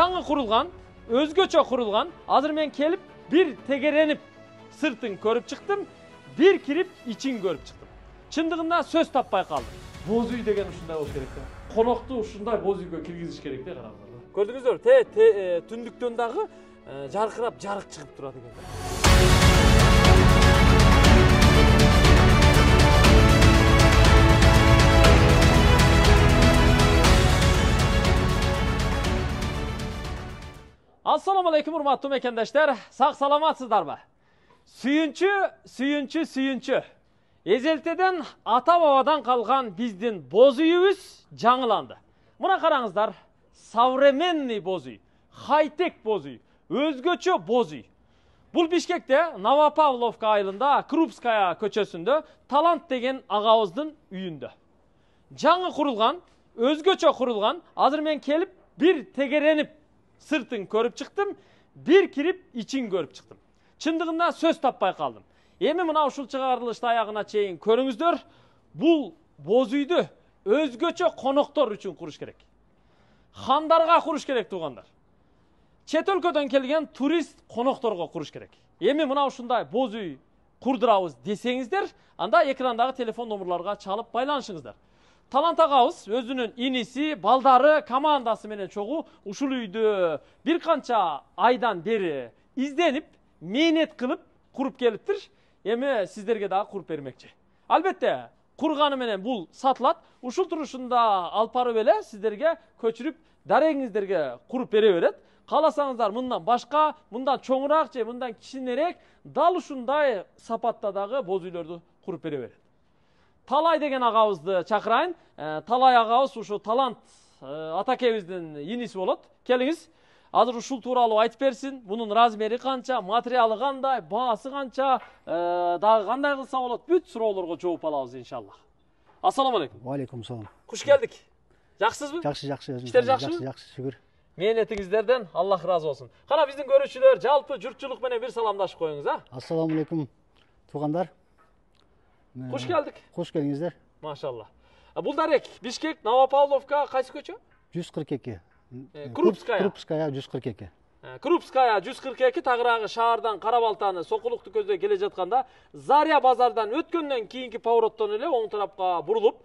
жаңы құрылған өзгөчө құрылған. Азыр мен келіп бір тегеренип сыртын көріп шықтым бір кирип ичин көріп шықтым чындыгында сөз таппай қалдым. Боз үй деген ушундай болуш керек да конокту ушундай боз үйгө киргизиш керек да. Караңыздар э, түндүктөн дагы жаркырап жарык чыгып турат экен ассалому алейкум урматтуу мекендештер сак саламатсыздарбы сүйүнчү сүйүнчү сүйүнчү эзелтеден ата бабадан калган биздин боз үйүбүз жаңыланды мына караңыздар современный боз үй хай тек боз үй өзгөчө боз үй бул бишкекте новопавловка айылында крупская көчөсүндө талант деген агабыздын үйүндө жаңы курулган өзгөчө курулган азыр мен келип бир тегеренип сыртын көрүп чыктым бир кирип ичин көрүп чыктым чындыгында сөз таппай калдым эми мына ушул чыгарылышты аягына чейин көрүңүздөр бул боз үйдү өзгөчө коноктор үчүн куруш керек. Хандарга куруш керек туугандар чет өлкөдөн келген турист конокторго куруш керек. Эми мына ушундай боз үй курдурабыз десеңиздер анда экрандагы телефон номерларга чалып байланышыңыздар. Талант агабыз өзүнүн иниси балдары командасы менен чогуу ушул үйдү бир канча айдан бери изденип мээнет кылып куруп келиптир эми сиздерге дагы куруп бермекчи албетте курганы менен бул сатылат ушул турушунда алып барып эле сиздерге көчүрүп дарегиңиздерге куруп бере берет кааласаңыздар мындан башка мындан чоңураак же мындан кичинерээк дал ушундай сапатта талай деген агабызды чакырайын Э, талай агабыз ушу талант э, атакебиздин иниси болот келиңиз азыр ушул тууралуу айтып берсин мунун размери канча материалы кандай баасы канча э, дагы кандай кылса болот бүт суроолорго жооп алабыз иншаллах ассалому алейкум Валейкум салам. куш келдик жакшысызбы Жакшы, жакшы. өзүңүз Иштер жакшыбы? Жакшы, жакшы, шүгүр. мээнетиңиздерден аллах ыраазы болсун кана биздин көрүүчүлөр жалпы журтчулук менен бир саламдашып коюңуз а Ассаламу алейкум туугандар. Куш келиңиздер. машалла А, бул дарек бишкек новопавловка кайсы көчө 142. Э, Крупская. Крупская 142. Э, крупская жүз кырк эки тагыраагы шаардан кара балтаны сокулукту көздөй келе жатканда заря базардан өткөндөн кийинки повороттон эле оң тарапка бурулуп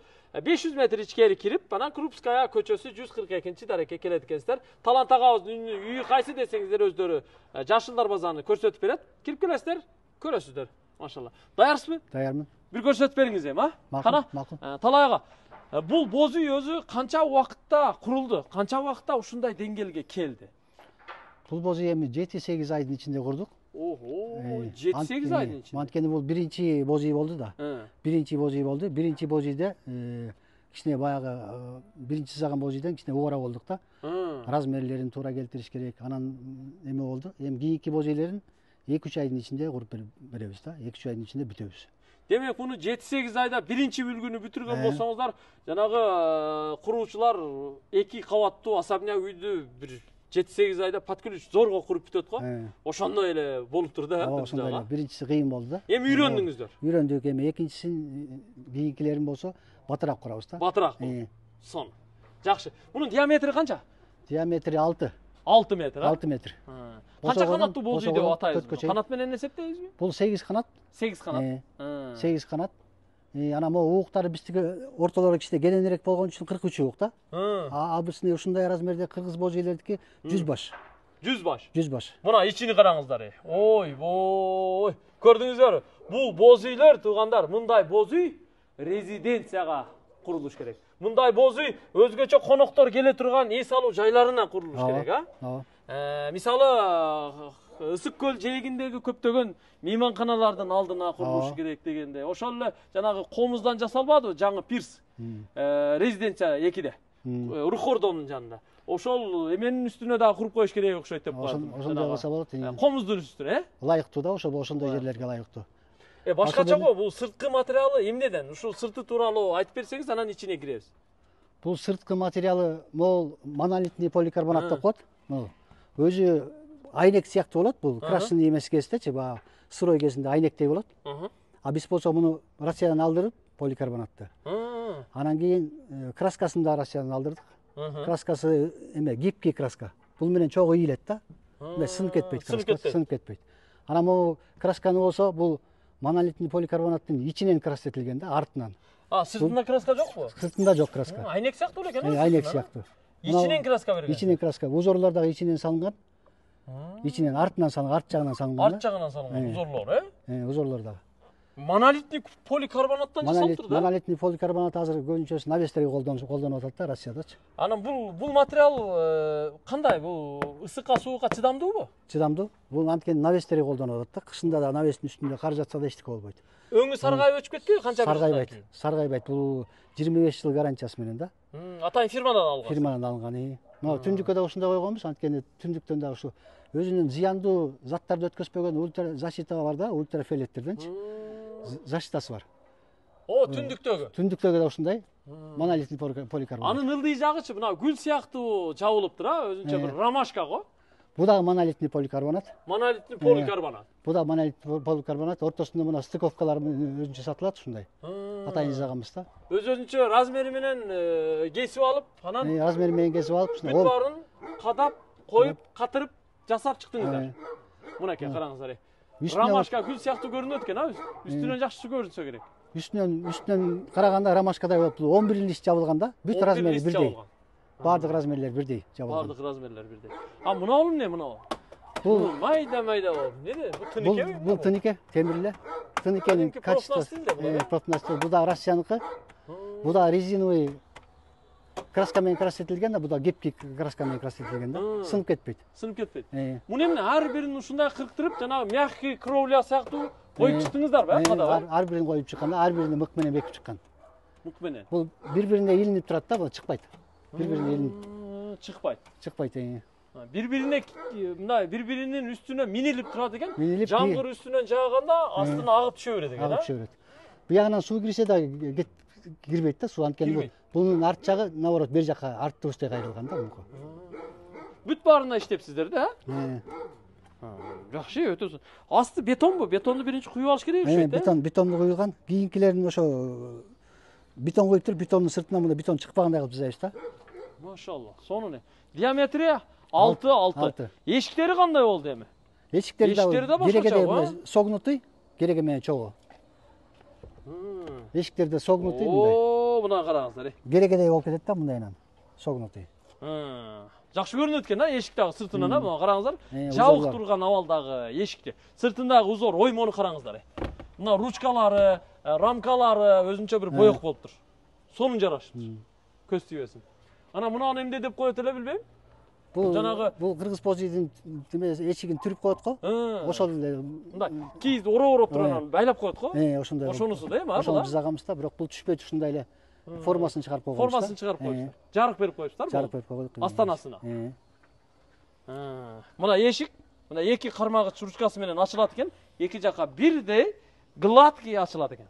беш жүз метр ичкери кирип анан крупская көчөсү жүз кырк экинчи дарекке келет экенсиздер талант агабыздын үйү кайсы десеңиздер өздөрү э, жашыл дарбазаны көрсөтүп берет кирип келесиздер көрөсүздөр машалла даярсызбы даярмын бір көрсөтүп бериңиз эми а макул макул талай ага бул боз үй өзү канча убакытта курулду канча убакытта ушундай деңгээлге келди бул боз үй эми жети сегиз айдын ичинде курдук ого жети сегиз айдын ичинде анткени бул биринчи боз үй болду да биринчи боз үй болду биринчи боз үйдө кичине баягы биринчи жасаган боз үйдөн кичине убара болдук да размерлерин туура келтириш керек анан эме болду эми кийинки боз үйлерин 2 3 айдын ичинде куруп беребиз да 2 3 айдын ичинде бүтөбүз демек муну жети сегиз айда биринчи үлгүнү бүтүргөн ә. болсоңуздар жанагы куруучулар ә, эки кабаттуу особняк үйдү бир жети сегиз айда под ключ зорго куруп бүтөт го ә. ошондой эле болуптур да ооба ошондой эле. Биринчиси кыйын болду да. Эми үйрөндүңүздөр үйрөндүк эми. Экинчисин кийинкилерин болсо батыраак курабыз да. Батыраак сонун жакшы мунун диаметри канча диаметри алты алты метр а алты метр. Босогону атайбыз төрткө муну? чейин. канат менен эсептейбизби бул сегиз канат сегиз канат Э. сегиз канат Э, анан могу ууктары биздики ортолору кичине кененирээк болгон үчүн кырк үч уук да а обычный ушундай размерде кыргыз боз үйлөрдүкү жүз баш. Жүз баш? Жүз баш. Мына ичини караңыздар ойбой көрдүңүздөрбү бул боз үйлөр туугандар мындай боз үй резиденцияга курулуш керек. Мындай боз үй өзгөчө коноктор келе турган эс алуу жайларына курулуш керек а? ооба. Э, мисалы ысык көл жээгиндеги көптөгөн мейманканалардын алдына курулушу Ооба. керек дегендей ошол эле жанагы комуздан жасалбадыбы жаңы пирс? Э, резиденция экиде. Э, рухордонун жанында. Ошол эменин үстүнө дагы куруп коюш керек окшойт деп коет ошондой кылса болот, комуздун үстүнө э? Ылайыктуу да ошол ошондой жерлерге ылайыктуу. Э, башкача го бул сырткы материалы эмнеден ушул сырты тууралуу айтып берсеңиз анан ичине киребиз бул сырткы материалы могул монолитный поликарбонат деп коет могул өзү айнек сыяктуу болот бул Ага. крашеный эмес кездечи баягы сырой кезинде айнектей болот а биз болсо муну россиядан алдырып поликарбонатты анан кийин краскасын да россиядан алдырдык краскасы эме гибкий краска бул менен чогуу ийилет да мындай сынып кетпейт сынып краска кетпейт сынып кетпейт анан могу красканы болсо бул монолитный поликарбонаттын ичинен красетилген да артынан. А сыртында краска жокпу сыртында жок краска. Айнек сыяктуу эле экен айнек сыяктуу ичинен краска берген ичинен краска. Узорлор дагы ичинен салынган ичинен артынан салынган арт жагынан салынган арт жагынан салынган узорлор Э, узорлор дагы монолитный поликарбонаттан жасалыптыр да монолитный поликарбонат азыр көбүнчөсү навестерге колдонуп атат да россиядачы анан бул бул материал кандай бул ысыкка сууга чыдамдуубу чыдамдуу бул анткени навестерге колдонуп атат да кышында да навестин үстүндө кар жатса да эчтеке болбойт өңү саргайып өчүп кетпейби канча саргайбайт саргайбайт бул жыйырма беш жыл гарантиясы менен да атайын фирмадан алган фирмадан алынган э. мына түндүккө да ушундай койгонбуз анткени түндүктөн дагы ушу өзүнүн зыяндуу заттарды өткөзбөгөн ультра защита бар да ультрафиолеттерденчи защитасы бар. О түндүктөгү түндүктөгү да ушундай монолитный полика- поликарбонат анын ылдый жагычы мына гүл сыяктуу жабылыптыр а өзүнчө бир Э. ромашка го бул дагы монолитный поликарбонат. Монолитный поликарбонат. Бул дагы монолитный поликарбонат. Ортосунда мына стыковкалар менен өзүнчө сатылат ушундай атайын жасаганбыз да. Өз өзүнчө размери менен э, кесип алып анан Э, размери менен кесип алып бүт баарын кадап коюп катырып жасап чыктыңыздар Э. мынакей караңыздар э. Ромашка гүл сыяктуу көрүнөт экен а үстүнөн жакшы көрүнсө керек үстүнөн үстүнөн караганда ромашкадай болуп бул он бир лист да бүт 11 размери жабылган. баардык размерлер бирдей жабылган баардык размерлер бирдей а мынау эмне мынау бул майда майда болуп эмне бул тыныкеби бул тынике темир эле бул, э? профнастил бул дагы россияныкы бул дагы резиновый краска менен красетилген да бул да гибкий краска менен красетилген да сынып кетпейт сынып кетпейт муну эмне ар бирин ушундай кырктырып жанагы мягкий кровля сыяктуу коюп э, чыктыңыздарбы э э, кадап ар- э? ар бирин коюп чыкканда ар бирине мык менен бекип чыккан мук менен бул бири бирине илинип турат да бул чыкпайт бири бирине илинип М, чыкпайт чыкпайт э. бири бирине мына бири биринин үстүнө минилип турат экен Минилип, жамгыр үстүнөн жааганда астына агып түшө берет экен агып а? түшө берет буягынан суу кирсе да кет- кирбейт да суу анткени бул бунун арт жагы наоборот бери жака арттыбыздай кайрылган да мунуку бүт баарына иштепсиздер да Э, жакшы өтө асты бетонбу бетонду биринчи куюп алыш керек окшойт э бетон бетонду куюлган кийинкилерин ошо бетон куюп туруп бетондун сыртынан мындай бетон чыкпагандай кылып жасайбыз да машалла сонун э диаметри алты алты. эшиктери кандай болду эми эшиктери Эшиктери да дагы кереге башкача, мындай а? согнутый кереге менен чогуу эшиктери да согнутый мындай о мына караңыздар э керегедей болуп кетет да мындайынан согнутый жакшы көрүнөт экен а эшик дагы сыртынан а мына караңыздар жабык турган абалдагы эшикти сыртындагы узор оймону караңыздар э мына ручкалары рамкалары өзүнчө бир боек болуптур сонун жарашыптыр көз тийбесин анан мунаны эмне деп коет эле билбейм бул Жанагы- бул кыргыз позидин эшигин түрүп коет го Э, ошол эле мындай кийизди ороп ороп туруп анан байлап коет го Э, ошондой ошонусу да эми а ошону жасаганбыз да бирок бул түшпөйт ушундай эле формасын чыгарып койгонбуз формасын чыгарып Э, коюпсуз жарык берип коюпсуздар жарык берип койдук астанасына. Мына эшик мына эки кармагыч ручкасы менен ачылат экен эки жака бирдей гладкий ачылат экен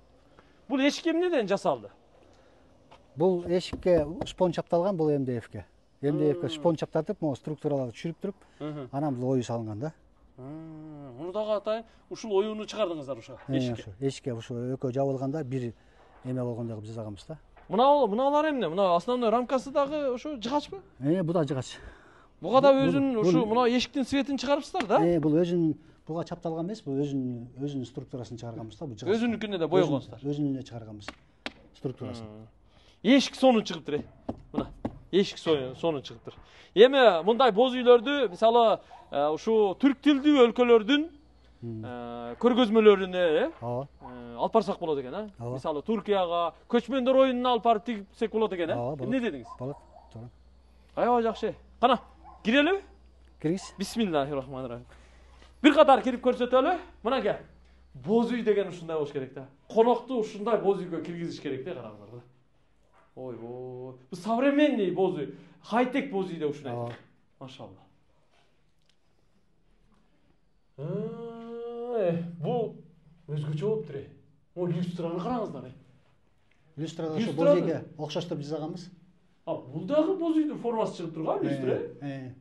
бул эшик эмнеден жасалды? Бул эшикке шпон чапталган бул мдфке мдфке шпон чаптатып могу структураларды түшүрүп туруп анан бул ою салынган да муну дагы атайын ушул оюуну чыгардыңыздар ошо эшикке эшикке ошо экөө жабылганда бир эме болгондой кылып жасаганбыз да мына мыналар эмне мына основной рамкасы дагы ошо жыгачпы бул да жыгач буга да өзүнүн ушу мына эшиктин светин чыгарыпсыздар да бул өзүнүн буга чапталган эмес бул өзүнүн өзүнүн структурасын чыгарганбыз да бул жыгач өзүнүкүнө да бойгонсуздар өзүнүнө чыгарганбыз структурасын эшик сонун чыгыптыр э мына эшик со- сонун чыгыптыр эми мындай боз үйлөрдү мисалы ушу түрк тилдүү өлкөлөрдүн көргөзмөлөрүнө э ооба алып барсак болот экен а Ооба. мисалы туркияга көчмөндөр оюнуна алып барып тигипсек болот экен Ооба, э болот. эмне дедиңиз болот туура аябай жакшы кана кирелиби киргиз бисмиллахи рахмани рахим бир катар кирип көрсөтөлү мынакей боз үй деген ушундай болуш керек да конокту ушундай боз үйгө киргизиш керек да караңыздар ойбой современный боз үй хай тек боз үй деп ушуну ооба айтат машалла бул өзгөчө болуптур могу люстраны караңыздар люстрада ошо Люстраны? боз үйгө окшоштуруп жасаганбыз а бул дагы боз үйдүн формасы чыгып турган люстра э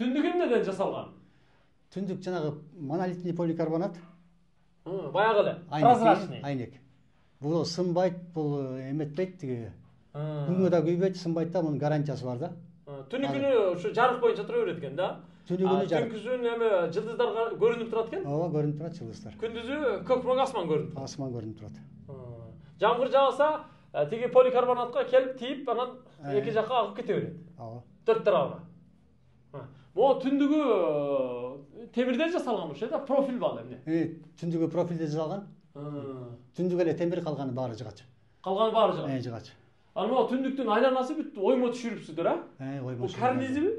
түндүк эмнеден жасалган түндүк жанагы монолитный поликарбонат баягы эле прозрачный айнек бул сынбайт бул эметпейт тиги М, күнгө да күйбөйт сынбайт да мунун гарантиясы бар да м. түнү күнү ушу жарык боюнча тура берет экен да Түнү күнү жарык. түнкүсүн эме жылдыздар көрүнүп турат экен ооба көрүнүп турат жылдыздар күндүзү көк моң асман көрүнүп турат асман көрүнүп турат жамгыр жааса тиги поликарбонатка келип тийип анан эки жакка агып кете берет ооба төрт тарабына могу түндүгү темирден жасалган болчу да профиль бал эмне түндүгү профилде жасалган түндүгү эле темир калганы баары жыгач калганы баары э жага жыгач анан могу түндүктүн айланасы бүт оймо түшүрүпсүздөр а э ойбой бул карнизиби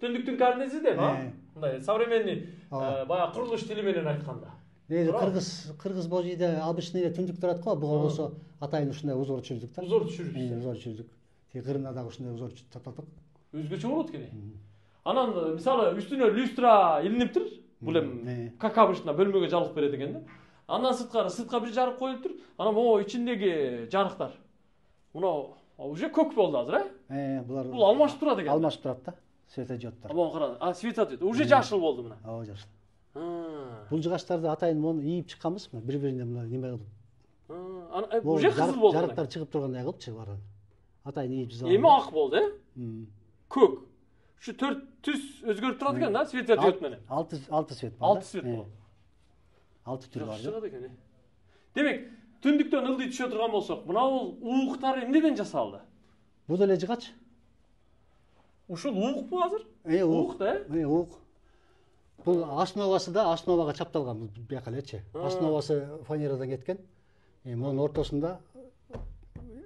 түндүктүн карнизи деп а Э. мындай современный Ооба. э, баягы курулуш тили менен айтканда негизи Туурабы? кыргыз кыргыз божийде обычный эле түндүк турат го буга болсо атайын ушундай узор түшүрдүк да узор Э, түшүрүпсүз узор түшүрдүк тиги кырына дагы ушундай узор таптадык өзгөчө болот экен анан э, мисалы үстүнө люстра илиниптир бул Э. эми как обычно бөлмөгө жалык берет экен да андан сырткары сыртка бир жарык коюлуптур анан могу ичиндеги жарыктар мынау уже көк болду азыр э булар бул алмашып турат экен алмашып турат да светодиоддор могу кара а светодиод уже жашыл болду мына ооба жашыл бул жыгачтарды атайын мону ийип чыкканбыз мына бири бирине мына неме кылып уже кызыл болду жарыктар чыгып тургандай кылыпчы баарын атайын ийип жасалган эми ак болду э? Көк. Ушу төрт түс өзгөрүп турат экен да светодиод менен алты алты свет бар алты свет болот алты түр бар экен э демек түндүктөн ылдый түшө турган болсок мынабул ууктар эмнеден жасалды бул деле жыгач ушул уукпу азыр э уук да э уук бул основасы да основага чапталган бул бияка элечи основасы фанерадан кеткен мунун ортосунда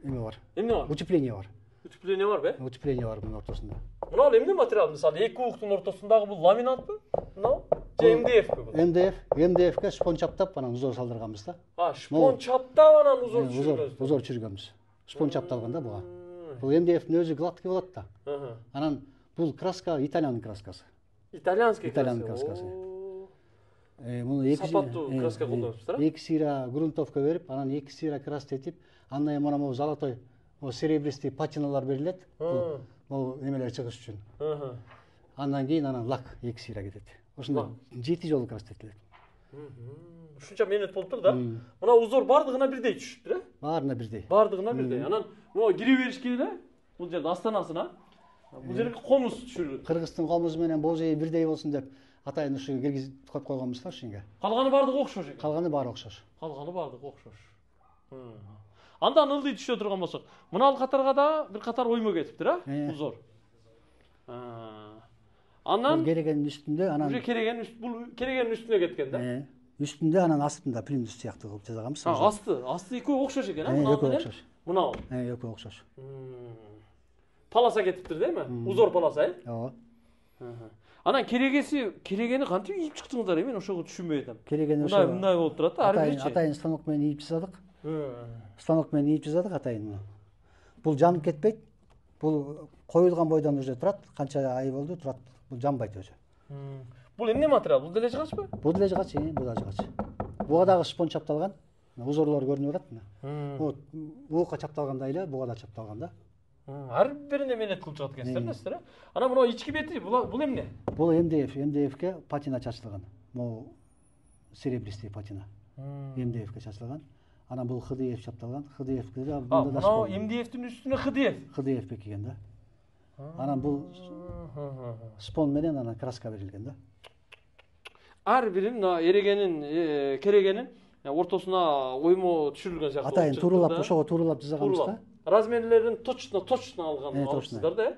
эме бар эмне бар утепление бар утепление барбы э утепление бар мунун ортосунда мына эмне материал мисалы эки ууктун ортосундагы бул ламинатпы мынау же бул мдф мдфке шпон чаптап анан узор салдырганбыз да а шпон чаптап анан узор узор түшүргөнсүз узор түшүргөнбүз шпон чапталган да буга бул мдфтин өзү гладкий болот да анан бул краска итальян краскасы итальянский Итальян краска. краскасы. Муну эки Сапаттуу краска колдонупсуздар, эки сыйра грунтовка берип анан эки сыйра красить этип андан кийин мына могу золотой могу серебристый патиналар берилет бул могу эмелер чыгыш үчүн андан кийин анан лак эки сыйра кетет ошондой Лак. жети жолу Мгм. ушунча менет болуп тур да. Мына узор баардыгына бирдей түшүптүр э баарына бирдей баардыгына бирдей анан могу кире беришке эле бул жерде астанасына. Бул жерге комуз түшүрүлөт кыргыздын комузу менен божейи бирдей болсун деп атайын ушу киргизип коюп койгонбуз да ушинге калганы баардыгы окшош экен калганы баары окшош калганы баардыгы окшош андан ылдый түшө турган болсок мына ал катарга да бир катар оймо кетиптир а Э. узор. А. бул анан керегенин үстүндө анан уже кереген үст- бул керегенин үстүнө кеткен да үстүндө анан астында плинтус сыяктуу кылып жасаганбыз асты асты экөө окшош экен а Э, мынау экөө окшош мынау экөө окшош полоса кетиптир да эми узор полоса э ооба анан керегеси керегени кантип ийип чыктыңыздар мен ошого түшүнбөй атам керегени мындай ошо мындай болуп турат да ар биричи атайын станок менен ийип жасадык станок менен ийип жасадык атайын муну бул жанып кетпейт бул коюлган бойдон уже турат канча ай болду турат бул жанбайт өзү бул эмне материал бул деле жыгачпы бул деле жыгач бул да жыгач буга дагы шпон чапталган узорлор көрүнүп атат мына уукка чапталгандай эле буга да чапталган да ар бирине менет кылып чыгат экенсиздер да сиздер э анан мына ички бети бул эмне бул мдф мдфке патина чачылган могу серебристый патина мдфке чачылган анан бул хдф чапталган да мынау мдфтин үстүнө хдф хдф бекиген да анан бул спон менен анан краска берилген да ар бири мына эрегенин керегенин ортосуна оймо түшүрүлгөн сыяктуу атайын да. ошого туурулап жасаганбыз да размерлерин точно точно алган алыпсыздар да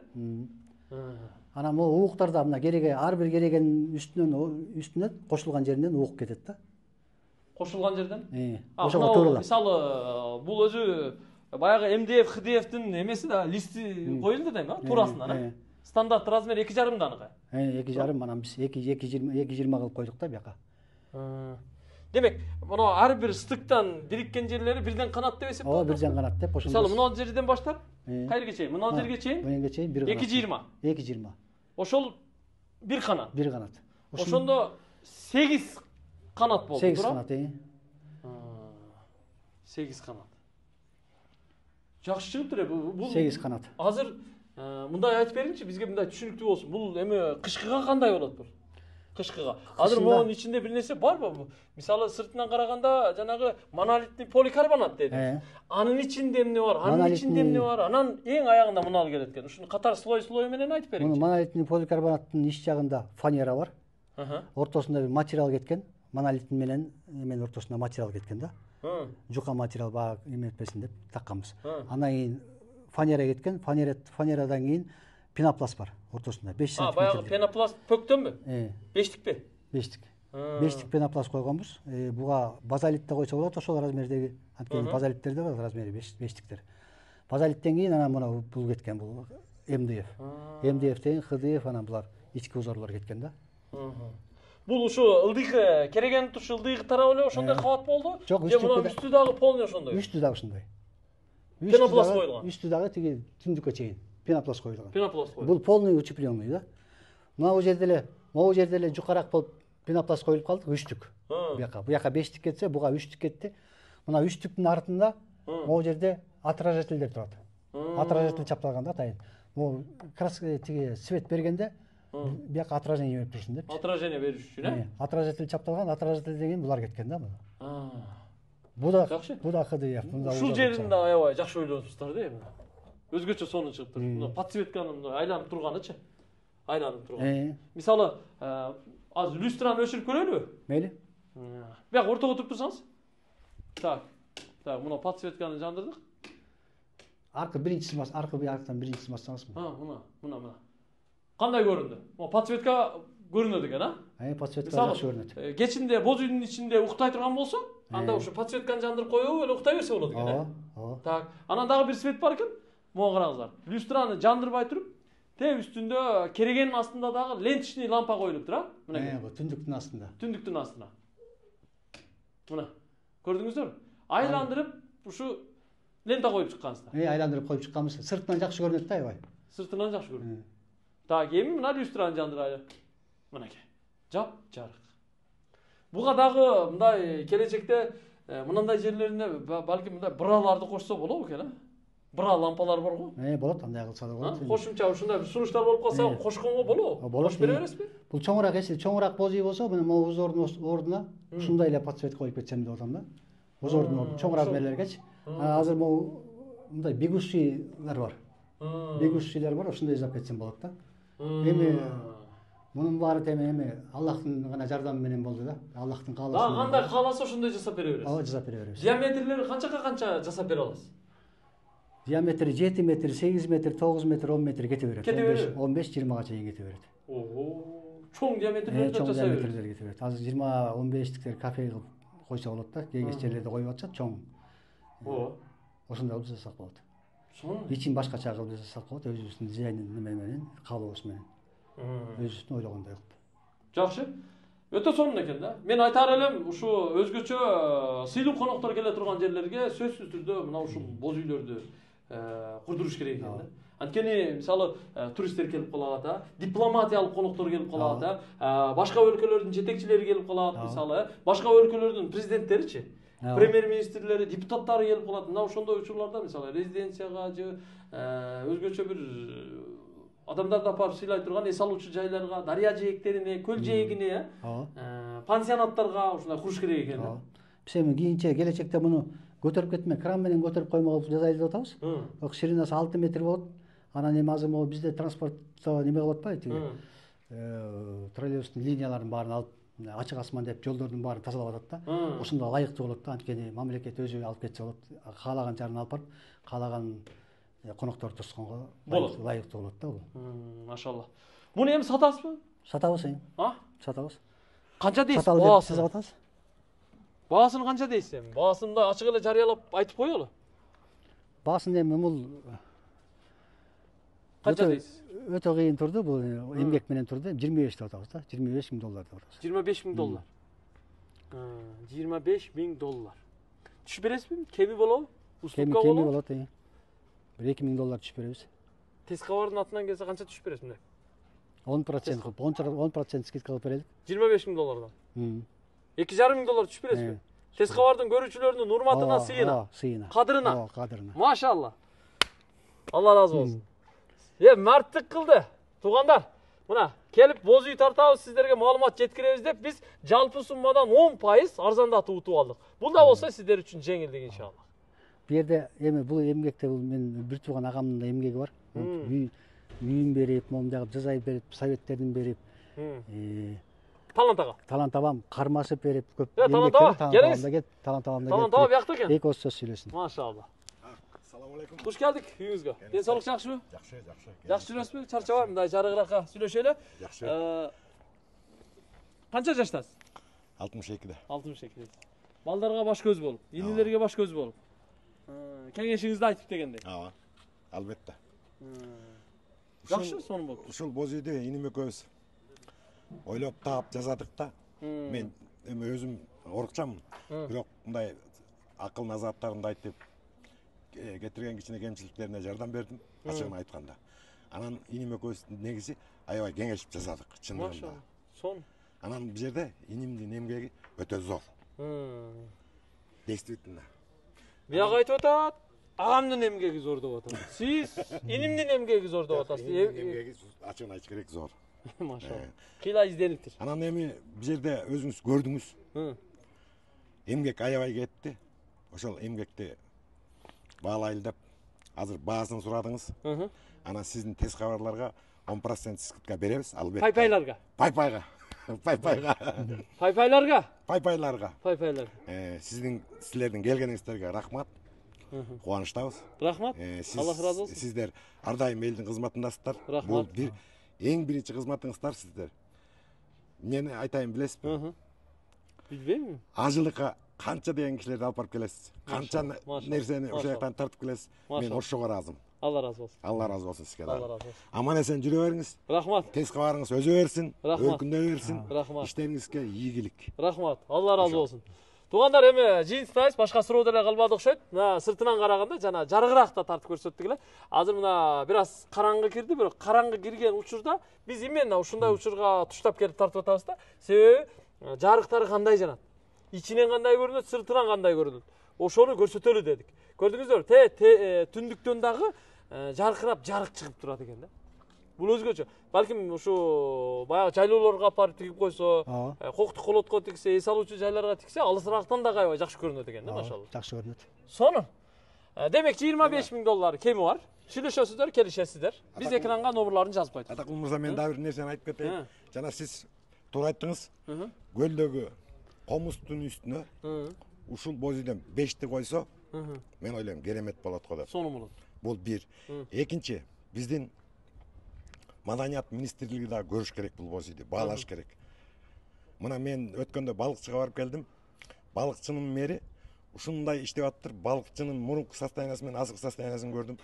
э анан могу ууктарда мына кереге ар бир керегенин үстүнөн үстүнөн кошулган жеринен уук кетет да кошулган жерден ошого туурулап мисалы бул өзү баягы мдф хдфтин эмеси да листи коюлду да эми а туурасынан э. э. Стандарт размер эки жарым даныкы Э, эки жарым анан биз эки эки жыйырма эки жыйырма кылып койдук да бияка. Демек мына ар бир стыктан бириккен жерлери бирден канат деп ооба эсептелет бирден канат деп ошондо мисалы мына жерден баштап Э. кайерге чейин мына жерге чейин? буюнга чейин бир эки жыйырма. Эки жыйырма. Ошол бир канат. Бир канат. Ошондо сегиз канат болду сегиз канат э сегиз канат. Жакшы чыгыптыр э бул сегиз канат азыр мындай айтып бериңичи бизге мындай түшүнүктүү болсун бул эме кышкыга кандай болот бул кышкыга азыр могунун ичинде бир нерсе барбы мисалы сыртынан караганда жанагы монолитный поликарбонат деди анын ичинде эмне бар анын ичинде эмне бар анан эң аягында мунал келет экен ушуну катар слой слой менен айтып бериңчи монолитный поликарбонаттын ич жагында фанера бар ортосунда бир материал кеткен монолит менен эменин ортосунда материал кеткен да. Жука материал баягы эметпесин деп такканбыз андан кийин фанера кеткен фанера фанерадан кийин пенопласт бар ортосунда беш а баягы пенопласт пөктөнбү бештикпи бештик Ы. бештик. Пенопласт койгонбуз. Э, буга базалит да койсо болот ошол размердеги. Анткени базалиттер да бар размери беш- бештиктер. Базалиттен кийин анан мына бул кеткен бул мдф мдфтен хдф анан булар ички узорлор кеткен да. Бул ушу ылдыйкы кереген туш ылдыйкы тарап эле ошондой кабат болду Жок, же мына үстү дагы полный ошондой үстү дагы ушундай Пенопласт коюлган. үстү дагы тиги түндүккө чейин пенопласт коюлган пенопласт бул полный утепленный да мына жерде эле могу жерде эле жукараак болуп пенопласт коюлуп калды үчтүк бияка буяка бештик кетсе буга үчтүк кетти мына үчтүктүн артында Ы. могу жерде отражательдер турат отражатель чапталган да атайын могу краска тиги свет бергенде бияка отражение берип турушун депчи отражение үчүн э Э, отражатель чапталган отражательден кийин булар кеткен да мына. Бу да Жакшы. бу да хдф ушул жерин да аябай жакшы ойлонупсуздар да эми өзгөчө сонун чыгып туруп мына подсветканын мына айланып турганычы. Айланып турган. Э, мисалы э, азыр люстраны өчүрүп көрөлүбү мейли бияк ортого туруп турсаңыз. Так так мына подсветканы жандырдык. Аркы биринчисин бас аркы жактан биринчисин бассаңыз а мына мына мына. Кандай көрүндү могу подсветка көрүнөт экен а э подсветка мисалы жакшы көрүнөт э, кечинде боз үйдүн ичинде уктай турган болсо анда Э. ушу подсветканы жандырып коюп эле уктай берсе болот экен э ооба ооба так анан дагы бир свет бар экен могу караңыздар люстраны жандырбай туруп тээ үстүндө керегенин астында дагы ленточный лампа коюлуптур а э мынакей бул түндүктүн астында түндүктүн астына мына көрдүңүздөрбү айландырып ушу лента коюп чыккансыздар э айландырып коюп чыкканбыз сыртынан жакшы көрүнөт да аябай сыртынан жакшы көрүнөт Э. так эми мына люстраны жандырайлы мынакей жап жарык буга дагы мындай келечекте э, мынандай жерлерине ба- балким мындай браларды кошсо болобу экен а бра лампалар барго э болот андай кылса да А, болот кошумча ушундай бир сунуштар болуп калса Э. кошконго болобу А, болот, кошуп бере э. бересизби бул чоңураак эси чоңураак боз үй болсо мына могу узордун ос- ордуна ушундай эле подсветка коюп кетсем деп атам да узордун ордуна чоң размерлергечи А азыр могу мындай бегущийлер бар бегущийлер бар ошондой жасап кетсем болот да эми мунун баары теме эми аллахтын гана жардамы менен болду да аллахтын каалашы дагы менен кандай кааласа ошондой жасап бере бересиз ооба жасап бере беребиз диаметрлери канчага канча жасап бере аласыз диаметри жети метр сегиз метр тогуз метр он метр кете берет Кете берет? он беш жыйырмага чейин кете берет ого чоң диаметрлерди чоң диаметрлер кете берет азыр жыйырма он бештиктер кафе кылып койсо болот да кээ кээ жерлерде коюп атышат чоң ооба ошондой кылып жасасак болот ичин башкача кылып жасасак болот өзүбүздүн дизайн неме менен каалообуз менен өзүбүздүн ойлогондой кылып жакшы өтө сонун экен да мен айтаар элем ушу өзгөчө сыйлуу коноктор келе турган жерлерге сөзсүз түрдө мына ушул боз үйлөрдү курдуруш керек экен да анткени мисалы туристтер келип калат а дипломатиялык коноктор келип калат а башка өлкөлөрдүн жетекчилери келип калат мисалы э, башка өлкөлөрдүн президенттеричи. Премьер министрлери депутаттары келип калат мына ошондой учурларда мисалы резиденцияга же өзгөчө бир адамдарды алып барып сыйлай турган эс алуучу жайларга дарыя жээктерине көл жээгине э, ооба пансионаттарга ушундай куруш керек экен ооба биз эми кийинче келечекте муну көтөрүп кетмей кран менен көтөрүп коймок кылып жасайлы деп атабыз бирок ширинасы алты метр болот анан эми азыр могу бизде транспортто неме кылып атпайбы тиги троллейбустун линияларын баарын алып мына ачык асман деп жолдордун баарын тазалап атат да. Ошондо ылайыктуу болот да. Анткени мамлекет өзү алып кетсе болот. Каалаган жарын алып барып каалаган э, конокторду тосконго Болот. ылайыктуу болот да бул. Машалла. Муну эми сатасызбы? Сатабыз эми. А? Сатабыз. Канча дейсиз? Баасын жазып атабыз баасын канча дейсиз эми? Баасын мындай ачык эле жарыялап айтып коелу баасын эми бул канча Өтө- дейсиз өтө кыйын турду бул э, эмгек менен турду жыйырма беш деп атабыз да жыйырма беш миң доллар деп атабыз жыйырма беш миң доллар жыйырма беш миң доллар түшүп бересизби кеми болобу кеми уступка кеми болобу болот э бир эки миң доллар түшүп беребиз тескабардын атынан келсе канча түшүп бересиз мындай он процент кылып он чар- он процент скидка кылып берелик жыйырма беш миң доллардан М. эки жарым миң доллар түшүп бересизби тескабардын көрүүчүлөрүнүн урматына Ооба, сыйына ооба, сыйына кадырына ооба кадырына машалла алла ыраазы болсун э марттык кылды туугандар мына келип боз үй тартабыз сиздерге маалымат жеткиребиз деп биз жалпы суммадан он пайыз арзандатып утуп алдык бул да болсо сиздер үчүн жеңилдик иншалла бул жерде эми бул эмгекте бул менин бир тууган агамдын да эмгеги бар. Үй үйүн берип момундагы жасай берип советтерин берип талант ага талант абам кармашып берип көп Талант аба, талант келиңиз. да талант абам да талант келип аба биякта экен эки ооз сөз сүйлөсүн машалла. Куш келдик үйүңүзгө ден соолук жакшыбы Жақсы, жақсы. жакшы жүрөсүзбү чарчабай мындай жарыгыраакка сүйлөшөлү Жақсы. Канча жаштасыз 62-де. алтымыш эки балдарга баш көз болуп инилерге баш көз болуп кеңешиңизди айтып дегендей Ава. Албетте. жакшы сонун болуп Ушул боз үйдү иним экөөбүз ойлоп таап жасадык да. Мен эми өзүм орукчамын. Бирок мындай акыл назааттарымды айтып кетирген кичине кемчиликтерине жардам бердим, ачыгын айтканда. Анан иним экөөбүз негизи аябай кеңешип жасадык чындыгында. сонун Анан бул жерде инимдин эмгеги өтө зор. Действительно. бияк айтып атат агамдын эмгеги зор деп атат сиз инимдин эмгеги зор деп атасыз эмгеги ачыгын айтыш керек зор. машалла кыйла издениптир Анан эми бул жерде өзүңүз көрдүңүз. Эмгек аябай кетти ошол эмгекти баалайлы деп азыр баасын сурадыңыз. Мхм. анан сиздин тез кабарларга он процент скидка беребиз албетте пайпайларга пайпайга пайпайга пайпайларга пайпайларга пайпайларга Э, сиздин силердин келгениңиздерге рахмат. Кубанычтабыз рахмат. Э, сиз- аллах ыраазы болсун сиздер ар дайым элдин кызматындасыздар Рахмат. бул бир эң биринчи кызматыңыздар сиздер мен айтайын билесизби билбеймин ажылыкка канча деген кишилерди алып барып машалла, нерсени ошол машалла. жактан тартып келесиз мен ошого ыраазымын алла ыраазы болсун алла ыраазы болсун сизге алла дагы ыраазы болсун аман эсен жүрө бериңиз рахмат тез кабарыңыз өзө берсин Рахмат. өркүндөй берсин Рахмат. иштериңизге ийгилик рахмат алла ыраазы болсун туугандар эми жыйынтықтайбыз башка суроо деле калбады окшойт мына сыртынан караганда жана жарыгыраак да тартып көрсөттүк эле азыр мына бир аз караңгы кирди бирок караңгы кирген учурда биз именно ушундай учурга туштап келип тартып атабыз да себеби жарыктары кандай жанат ичинен кандай көрүнөт сыртынан кандай көрүнөт ошону көрсөтөлү дедик көрдүңүздөрбү те, түндүктөн дагы жаркырап жарык чыгып турат экен да бул өзгөчө балким ушу баягы жайлоолорго алып барып тигип койсо коктук колотко тиксе эс алуучу жайларга тиксе алысыраактан дагы аябай жакшы көрүнөт экен да машалла жакшы көрүнөт сонун демек жыйырма беш миң доллар кеми бар сүйлөшөсүздөр келишесиздер биз экранга номерлорун жазып койдук атакул мырза мен дагы бир нерсени айтып кетейин жана сиз туура айттыңыз көлдөгү комузтун үстүнө ушул боз үйдөн бешти койсо мен ойлойм керемет болот го деп. Сонун болот бул бир. Экинчи биздин маданият министрлиги дагы көрүш керек бул боз үйдү баалаш керек. Мына мен өткөндө балыкчыга барып келдим балыкчынын мэри ушундай иштеп атыптыр балыкчынын мурунку состояниясы менен азыркы состояниясын көрдүм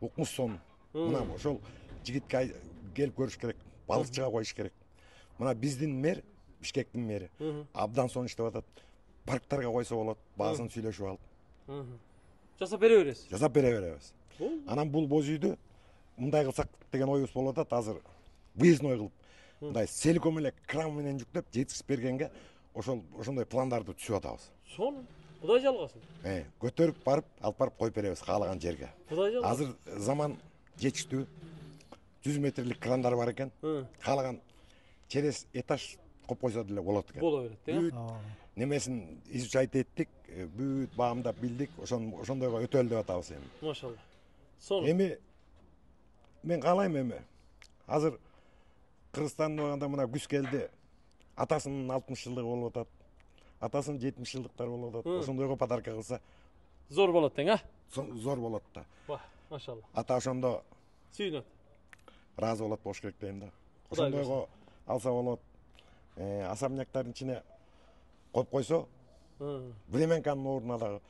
укмуш сонун мына ошол жигитке келип көрүш керек балыкчыга коюш керек. Мына биздин мэр бишкектин мэри абдан сонун иштеп атат парктарга койсо болот баасын сүйлөшүп алып. Жасап бере бересиз жасап бере беребиз анан бул боз үйдү мындай кылсак деген оюбуз болуп атат азыр выездной кылып мындай селком эле кран менен жүктөп жеткизип бергенге ошол ошондой пландарды түзүп атабыз. Сонун кудай жалгасын Э, көтөрүп барып алып барып коюп беребиз каалаган жерге. Кудай жалгасын азыр заман жетиштүү жүз метрлик крандар бар экен каалаган через этаж коюп койсо деле болот экен боло берет э бүт. Немесин изучать эттик бүт баамдап билдик ошон ошондойго өтөлү деп атабыз эми машалла. Сонун эми мен каалайм эми. Азыр кыргызстанда баганда мына күз келди атасынын алтымыш жылдыгы болуп атат. Атасынын жетимиш жылдыктары болуп атат. Ошондойго подарка кылса зор болот тең а? Зор болот да. Машалла. Ата ошондо сүйүнөт ыраазы болот болуш керек дейм да. Ошондойго алса болот особняктардын ичине коюп койсо временканын ордуна дагы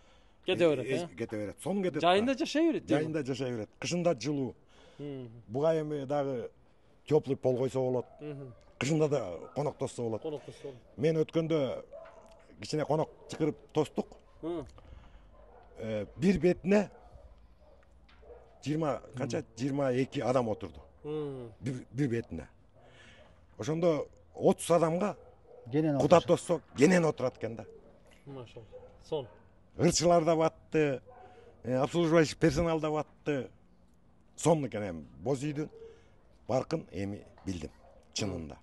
кете берет э, э кете берет сонун кетет да. жайында жашай берет жайында жашай берет кышында жылуу буга эми дагы теплый пол койсо болот кышында да коноктошсо болот конокто сонун мен өткөндө кичине конок чакырып тостук Э, бир бетине жыйырма канча жыйырма эки адам отурду бир бетине ошондо отуз адамга кенен куда тоссо кенен отурат экен да. Машалла сонун ырчылар да батты обслуживающий персонал да батты. Сонун экен эми боз үйдүн баркын эми билдим чынында.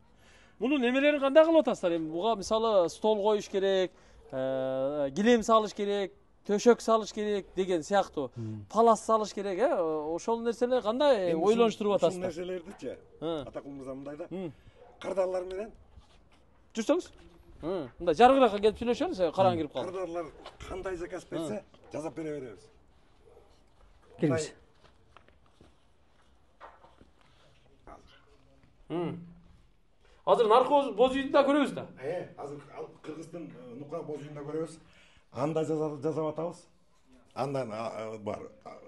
Мунун немелерин кандай кылып атасыздар эми буга мисалы стол коюш керек э, килем салыш керек төшөк салыш керек деген сыяктуу палас салыш керек э ошол нерселер кандай ойлонуштуруп атасыздар ушул нерселердичи Ы. атакул мырза мындай да. М. кардарлар менен жүрсөңүз Ы, мындай жарыгыраакка келип сүйлөшөлү караң кирип калды кардарлар кандай заказ берсе жасап бере беребиз келіңіз азыр наркы боз үйдү да көрөбүз да э азыр кыргыздын нукра боз үйүндө көрөбүз анда жасап жасап атабыз андан бар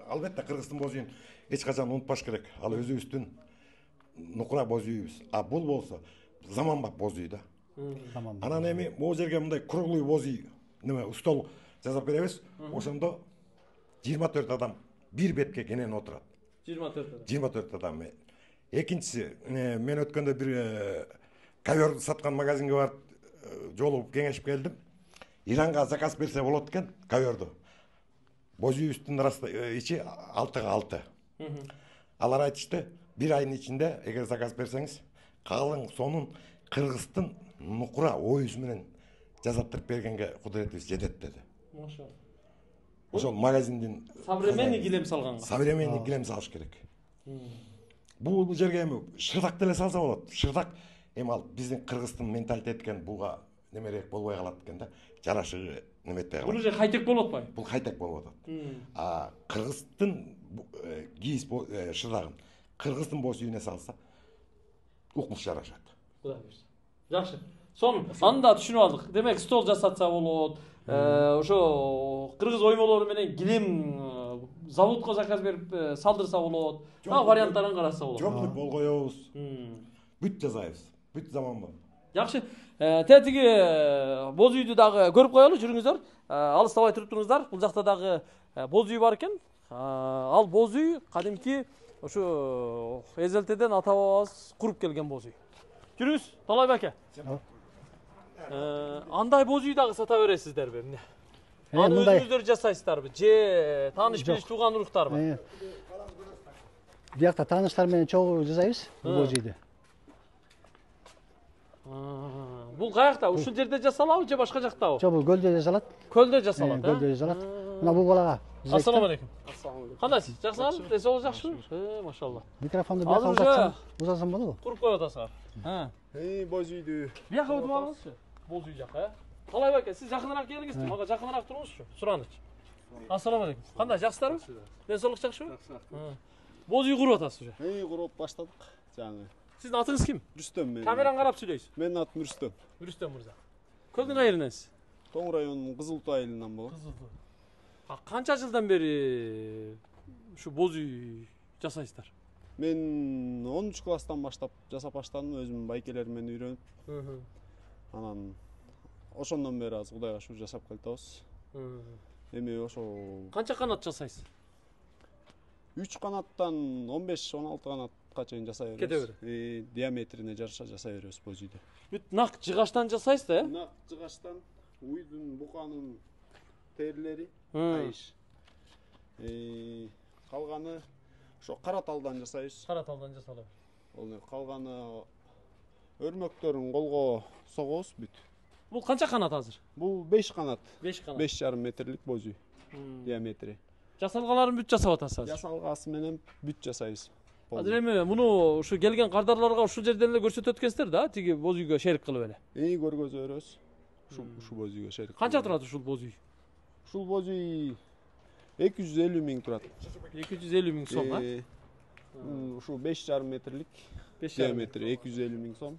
албетте кыргыздын боз үйүн эч качан унутпаш керек ал өзүбүздүн нукра боз үйүбүз а бул болсо заманбап боз үй да анан эми могу жерге мындай круглый боз үй неме стол жасап беребиз ошондо жыйырма төрт адам бир бетке кенен отурат жыйырма төрт жыйырма төрт адам экинчиси мен өткөндө бир ковер саткан магазинге барып жолугуп кеңешип келдим иранга заказ берсе болот экен коверду боз үйүбүздүн ичи алтыга алты алар айтышты бир айдын ичинде эгер заказ берсеңиз калың сонун кыргыздын нукура оюусу менен жасаттырып бергенге кудуретибиз жетет деди машалла ошол магазиндин современный килем салганга современный килем салыш керек бул жерге эми шырдак деле салса болот шырдак эми ал биздин кыргыздын менталитети экен буга немерээк болбой калат экен да жарашыгы неметпей бул калат уже хайтек болуп атпайбы бул хайтек болуп атат а кыргыздын кийиз шырдагын кыргыздын боз үйүнө салса укмуш жарашат кудай буюрса жакшы сонун аны да түшүнүп алдык демек стол жасатса болот э, ошо кыргыз оймолору менен килем э, заводко заказ берип салдырса болот дагы варианттарын караса болот жоплук бол коебуз бүт жасайбыз бүт заманбап жакшы Э, тетиги э, боз үйдү дагы көрүп коелу жүрүңүздөр алыстабай туруп туруңуздар бул жакта дагы боз үй бар экен ал боз үй кадимки ушу эзелтеден ата бабабыз куруп келген боз үй жүрүңүз талайбек аке Э, андай боз үй дагы сата бересиздерби эмне аны өзүңүздөр жасайсыздарбы же тааныш билиш тууган уруктарбы биякта тааныштар менен чогуу жасайбыз бул боз үйдү бул каякта ушул жерде жасалабы же башка жактабы жок бул көлдө жасалат көлдө жасалат көлдө жасалат мына бул балага жасайт ассаламу да. алейкум кандайсыз жакшысыңарбы денсаулык жакшыбы э машалла микрофонду Азыр бияка уже- узатсам узатсам болобу куруп коюп атасыңар Э. Эй, боз үйдү. бияка өтүп алыңызчы боз үй жака э талайбек аке сиз жакыныраак келиңизчи мага жакыныраак туруңузчу суранычы ассаламу алейкум кандай жакшысыздарбы денсаулык жакшыбы Э. боз үй куруп атасыз уже Эй, куруп баштадык. Жаңы. сиздин атыңыз ким Рүстөм мен. камераны карап сүйлөйсүз Менин атым Рүстөм. рүстөм мырза көлдүн кайериненсиз Тоң районунун Кызыл Туу айылынан болот. Канча жылдан бери ушу боз үй жасайсыздар Мен 13 класстан баштап жасап баштадым, өзүм байкелериммен үйрөнүп. Анан ошондон бери азыр Кудайга шүгүр жасап келатабыз. Эми ошо канча канат жасайсыз 3 канаттан 15-16 канатка чейин жасай Кете беребиз. Э, диаметрине жараша жасай беребиз боз үйдү. бүт нак жыгачтан жасайсыз да э Мына жыгачтан уйдун, буканын терилери М. кайыш. Э, ошо кара талдан жасайбыз. кара талдан жасалат Ол не калганы өрмөктөрүн колго согобуз бүт. бул канча канат азыр Бул 5 канат, беш канат 5,5 метрлик боз үй диаметри. жасалгаларын бүт жасап атасыз азыр Жасалгасы менен бүт жасайбыз. азыр эми муну ушу келген кардарларга ушул жерден эле көрсөтөт экенсиздер да тиги боз үйгө шерик кылып эле Эй, көргөзө беребиз. Ушул боз үйгө шерик. канча турат ушул боз үй Ушул боз үй 250 миң турат. эки жүз элүү миң сом э Ушул 5,5 метрлик беш жарым. диаметри 250 миң сом.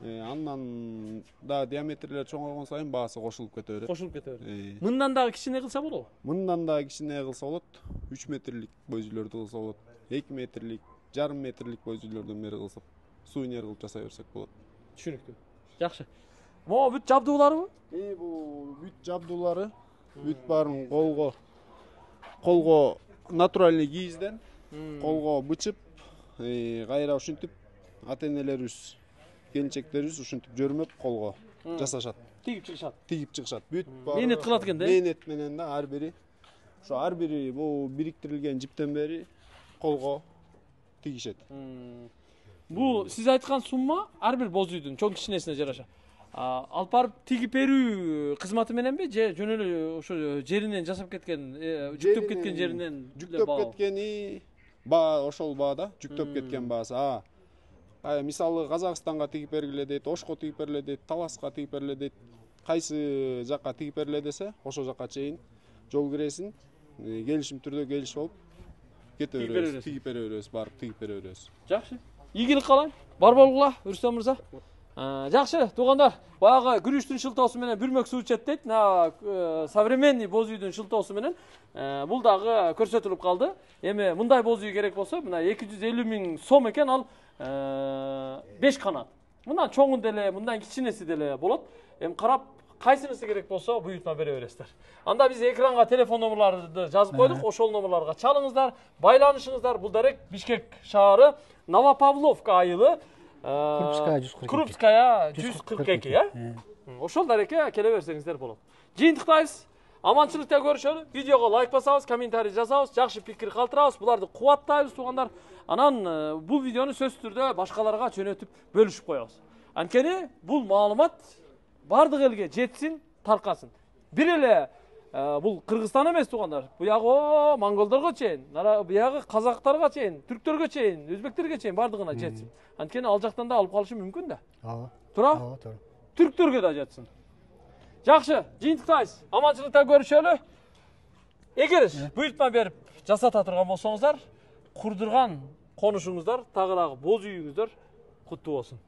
Андан да диаметрлер чоңойгон сайын баасы кошулуп кете берет. кошулуп кете берет мындан дагы кичине кылса болобу Мындан да кичине кылса болот. 3 метрлик боз үйлөрдү кылса болот. 2 метрлик, жарым метрлик боз үйлөрдөн бери кылсак, сувенир кылып жасай берсек болот. түшүнүктүү жакшы могу бүт жабдууларыбы бул бүт жабдуулары, бүт баарын колго колго натуральный кийизден колго бычып, кайра ушинтип ата энелерибиз, келинчектерибиз ушинтип жөрмөп колго жасашат. тигип чыгышат тигип чыгышат. Бүт Мээнет кылат экен да? Мээнет менен да ар бири. Ошо ар бири бул бириктирилген жиптен бери колго тигишет. бул сиз айткан сумма ар бир боз үйдүн чоң кичинесине жараша алып барып тигип берүү кызматы мененби же жөн эле ошо жеринен жасап кеткен э, жүктөп кеткен жеринен жүктөп кеткени баа ошол баада жүктөп кеткен баасы а. А, мисалы казакстанга тигип бергиле дейт ошко тигип бергиле дейт таласка тигип бергиле дейт. Кайсы жакка тигип бергиле десе ошол жакка чейин жол киресин э, келишим түрдө келишип алып кете беребиз. тигип бере беребиз барып тигип бере беребиз жакшы ийгилик каалайм бар болгула рустам мырза. А, жакшы туугандар баягы күрүчтүн шылтоосу менен бүрмөк суу ичет дейт мына э, современный боз үйдүн шылтоосу менен э, бул дагы көрсөтүлүп калды эми мындай боз үй керек болсо мына эки жүз элүү миң сом экен ал э, беш канат мындан чоңу деле мындан кичинеси деле болот. Эми карап кайсынысы керек болсо буйртма бере бересиздер анда биз экранга телефон номерларды жазып койдук ошол номерларга чалыңыздар байланышыңыздар. Бул дарек бишкек шаары новопавловка айылы. Крупская 142. крупская жүз эки э Э. ошол келе берсеңиздер болот жыйынтыктайбыз аманчылыкта көрүшөлү видеого лайк басабыз комментарий жазабыз жакшы пикир калтырабыз буларды кубаттайбыз туугандар анан бул видеону сөзсүз түрдө башкаларга жөнөтүп бөлүшүп коебуз анткени бул маалымат баардык элге жетсин таркасын бир эле бул кыргызстан эмес туугандар буягы о монголдорго чейин буягы казактарга чейин түрктөргө чейин өзбектерге чейин баардыгына жетсин анткени ал жактан да алып калышы мүмкүн да. Ооба туурабы ооба туура түрктөргө да жетсин жакшы жыйынтыктайбыз аманчылыкта көрүшөлү эгер буйртма берип жасата турган болсоңуздар курдурган конушуңуздар тагы дагы боз үйүңүздөр куттуу болсун